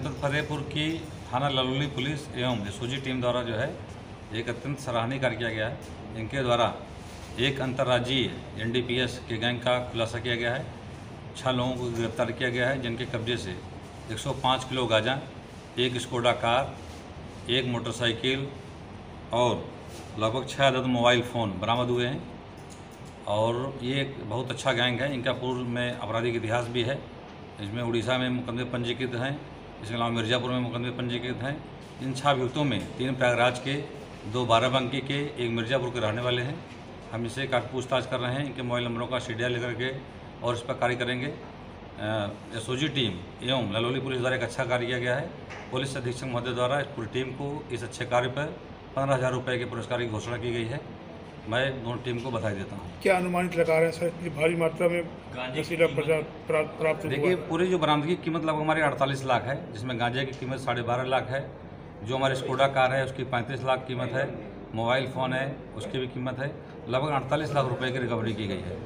फतेहपुर की थाना ललोली पुलिस एवं एसओजी टीम द्वारा जो है, एक अत्यंत सराहनीय कार्य किया गया है। इनके द्वारा एक अंतर्राज्यीय एनडीपीएस के गैंग का खुलासा किया गया है। छह लोगों को गिरफ़्तार किया गया है, जिनके कब्जे से 105 किलो गांजा, एक स्कोडा कार, एक मोटरसाइकिल और लगभग छः अदद मोबाइल फ़ोन बरामद हुए हैं। और ये एक बहुत अच्छा गैंग है। इनका पूर्व में आपराधिक इतिहास भी है। इसमें उड़ीसा में मुकदमे पंजीकृत हैं। इसके अलावा मिर्ज़ापुर में मुकदमे पंजीकृत हैं। इन छह अभियुक्तों में तीन प्रयागराज के, दो बाराबंकी के, एक मिर्ज़ापुर के रहने वाले हैं। हम इसे काफ़ी पूछताछ कर रहे हैं। इनके मोबाइल नंबरों का सीडिया लेकर के और इस पर कार्य करेंगे। एस टीम एवं ललोली पुलिस द्वारा एक अच्छा कार्य किया गया है। पुलिस अधीक्षक महोदय द्वारा इस पूरी टीम को इस अच्छे कार्य पर पंद्रह हज़ार रुपये के पुरस्कार की घोषणा की गई है। मैं दोनों टीम को बधाई देता हूँ क्या अनुमानित लगा रहे हैं सर इतनी भारी मात्रा में नशीला प्राप्त देखिए है? पूरी जो बरामदगी की कीमत लगभग हमारी अड़तालीस लाख है जिसमें गांजे की कीमत साढ़े बारह लाख है जो हमारे स्कोडा कार है उसकी पैंतीस लाख कीमत है मोबाइल फ़ोन है उसकी भी कीमत है लगभग अड़तालीस लाख रुपये की रिकवरी की गई है